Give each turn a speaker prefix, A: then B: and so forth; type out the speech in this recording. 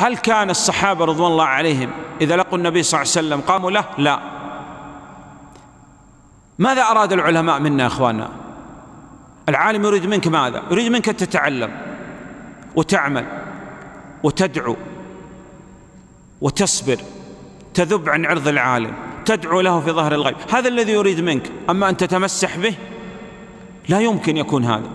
A: هل كان الصحابة رضوان الله عليهم إذا لقوا النبي صلى الله عليه وسلم قاموا له؟ لا. ماذا أراد العلماء منا يا أخواننا؟ العالم يريد منك ماذا؟ يريد منك أن تتعلم وتعمل وتدعو وتصبر تذب عن عرض العالم تدعو له في ظهر الغيب. هذا الذي يريد منك. أما أن تتمسح به لا يمكن يكون هذا.